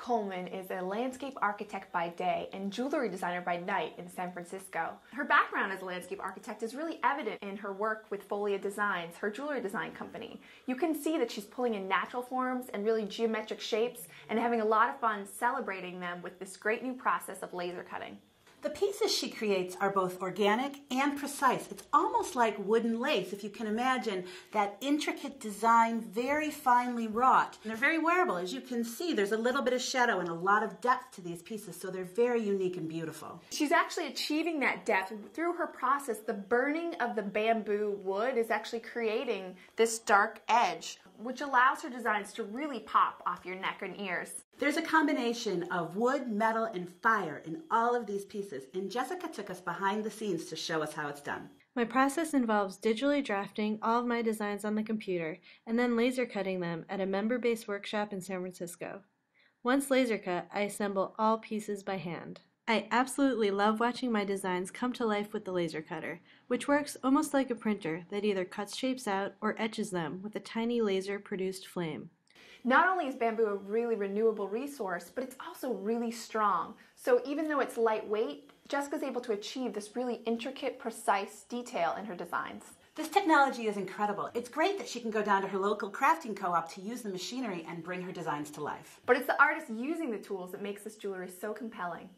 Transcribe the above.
Coleman is a landscape architect by day and jewelry designer by night in San Francisco. Her background as a landscape architect is really evident in her work with Folia Designs, her jewelry design company. You can see that she's pulling in natural forms and really geometric shapes and having a lot of fun celebrating them with this great new process of laser cutting. The pieces she creates are both organic and precise. It's almost like wooden lace, if you can imagine that intricate design, very finely wrought. And they're very wearable. As you can see, there's a little bit of shadow and a lot of depth to these pieces, so they're very unique and beautiful. She's actually achieving that depth through her process. The burning of the bamboo wood is actually creating this dark edge, which allows her designs to really pop off your neck and ears. There's a combination of wood, metal, and fire in all of these pieces, and Jessica took us behind the scenes to show us how it's done. My process involves digitally drafting all of my designs on the computer and then laser cutting them at a member based workshop in San Francisco. Once laser cut, I assemble all pieces by hand. I absolutely love watching my designs come to life with the laser cutter, which works almost like a printer that either cuts shapes out or etches them with a tiny laser produced flame. Not only is bamboo a really renewable resource, but it's also really strong. So even though it's lightweight, Jessica's able to achieve this really intricate, precise detail in her designs. This technology is incredible. It's great that she can go down to her local crafting co-op to use the machinery and bring her designs to life. But it's the artist using the tools that makes this jewelry so compelling.